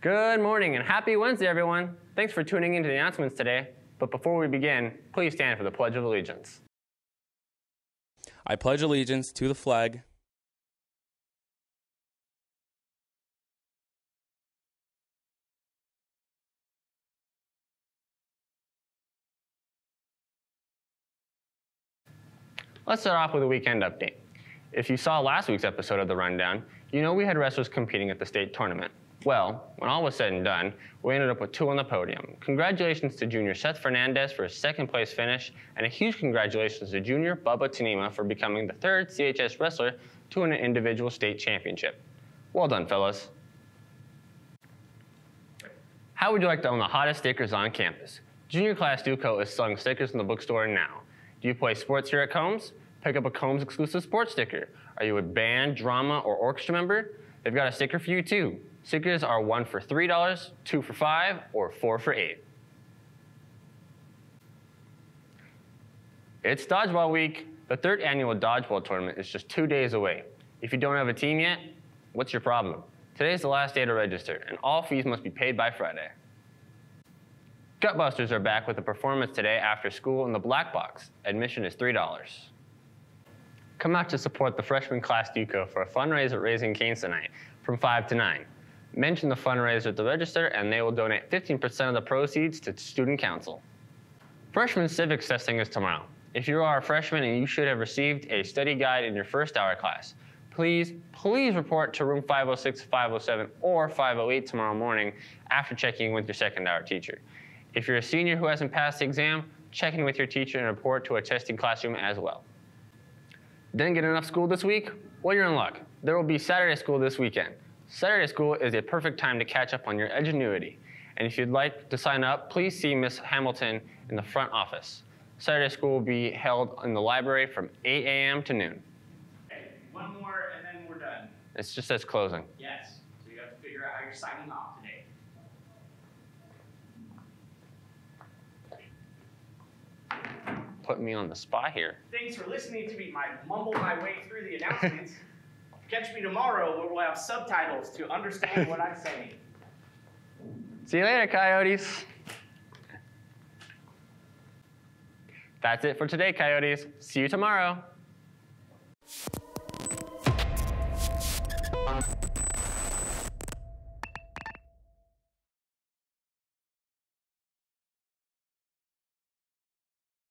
Good morning and happy Wednesday, everyone. Thanks for tuning in to the announcements today. But before we begin, please stand for the Pledge of Allegiance. I pledge allegiance to the flag Let's start off with a weekend update. If you saw last week's episode of The Rundown, you know we had wrestlers competing at the state tournament. Well, when all was said and done, we ended up with two on the podium. Congratulations to junior Seth Fernandez for his second place finish, and a huge congratulations to junior Bubba Tanima for becoming the third CHS wrestler to win an individual state championship. Well done, fellas. How would you like to own the hottest stickers on campus? Junior Class StuCo is selling stickers in the bookstore now. Do you play sports here at Combs? Pick up a Combs exclusive sports sticker. Are you a band, drama, or orchestra member? They've got a sticker for you too. Stickers are one for $3, two for five, or four for eight. It's Dodgeball Week. The third annual Dodgeball tournament is just two days away. If you don't have a team yet, what's your problem? Today's the last day to register, and all fees must be paid by Friday. Gutbusters are back with a performance today after school in the Black Box. Admission is $3. Come out to support the freshman class StuCo for a fundraiser Raising Cane's tonight from 5 to 9. Mention the fundraiser at the register and they will donate 15% of the proceeds to student council. Freshman civics testing is tomorrow. If you are a freshman and you should have received a study guide in your first hour class, please, please report to room 506, 507, or 508 tomorrow morning after checking with your second hour teacher. If you're a senior who hasn't passed the exam, check in with your teacher and report to a testing classroom as well. Didn't get enough school this week? Well, you're in luck. There will be Saturday school this weekend. Saturday school is a perfect time to catch up on your edgenuity. And if you'd like to sign up, please see Miss Hamilton in the front office. Saturday school will be held in the library from 8 a.m. to noon. Okay, one more and then we're done. It just says closing. Yes. So you have to figure out how you're signing off today. Put me on the spot here. Thanks for listening to me my mumble my way through the announcements. Catch me tomorrow where we'll have subtitles to understand what I'm saying. See you later, coyotes. That's it for today, coyotes. See you tomorrow.